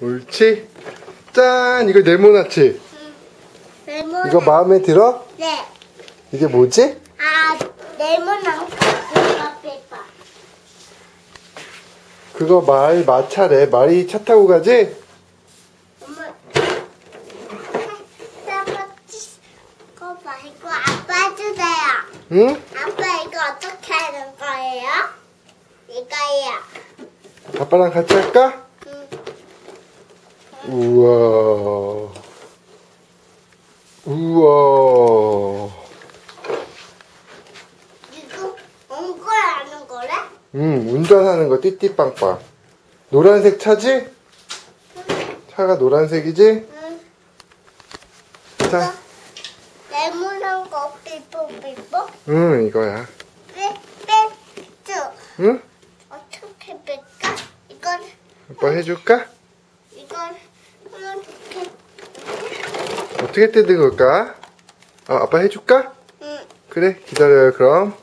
옳지. 짠, 이거 네모나치. 레몬. 이거 마음에 들어? 네. 이게 뭐지? 아, 레몬랑 페이퍼. 그거 말 마차래. 말이 차 타고 가지? 엄마. 아빠 이거 봐. 이거 아빠 주세요. 응? 아빠 이거 어떻게 하는 거예요? 이거예요. 아빠랑 같이 할까? 응. 우와. 우와. 이거 엉거라는 거래? 음, 운전하는 거 띠띠빵빵. 노란색 차지? 차가 노란색이지? 응. 자, 레몬한 거 삐뽀 삐뽀. 응, 이거야. 빼빼 쭉. 응? 어떻게 뺄까? 이건 아빠 해줄까? 이렇게. 어떻게 뜯은 걸까? 아, 아빠 해줄까? 응. 그래, 기다려요, 그럼.